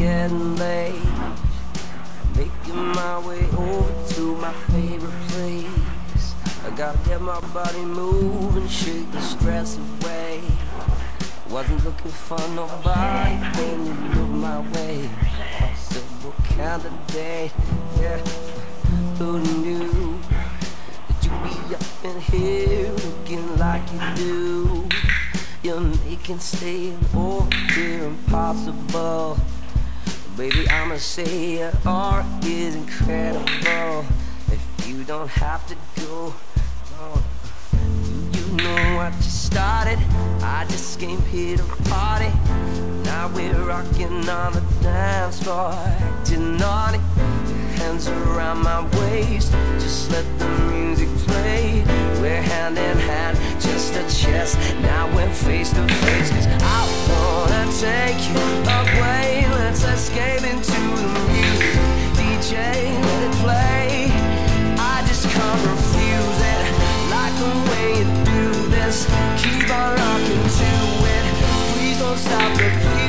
getting late. Making my way over to my favorite place. I gotta get my body moving, shake the stress away. Wasn't looking for nobody when you looked my way. I said, what kind of day? Yeah, who knew that you'd be up in here looking like you do? You're making staying over here impossible. Baby, I'ma say your art is incredible. If you don't have to go, no. You know what just started. I just came here to party. Now we're rocking on the dance floor, acting naughty. Hands around my waist, just let the music play. We're hand in hand, just a chest. Now we're face to face, stop it.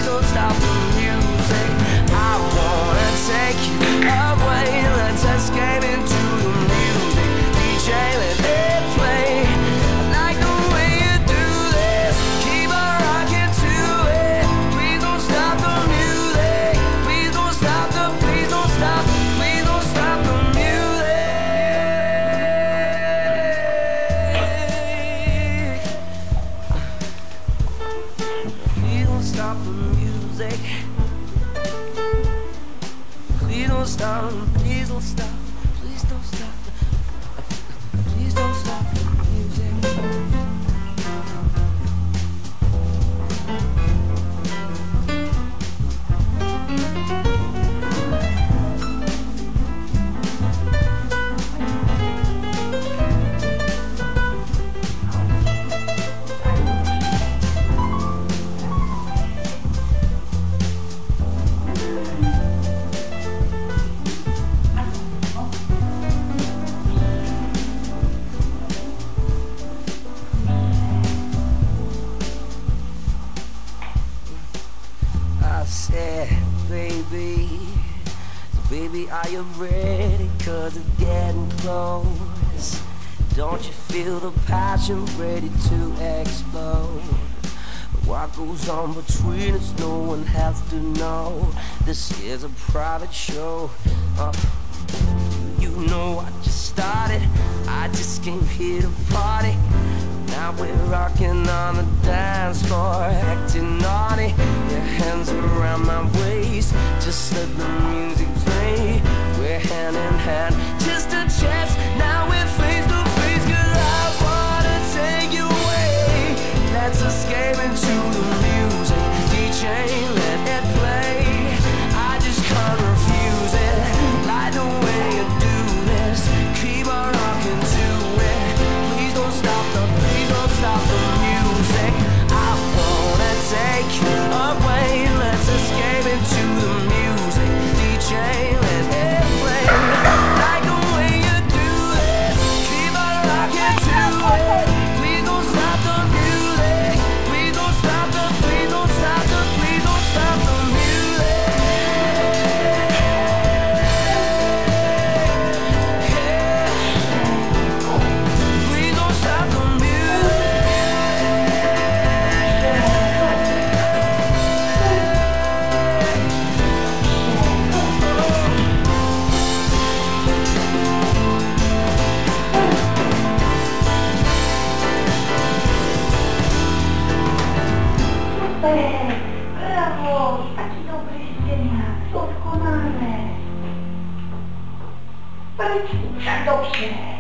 Don't stop. Please don't stop. Please don't stop. Please don't stop said, baby, baby, are you ready? Cause it's getting close. Don't you feel the passion ready to explode? What goes on between us, no one has to know. This is a private show. Uh, you know I just started. I just came here to party. Now we're rocking on the dance Doskonale. Pryć, dobrze.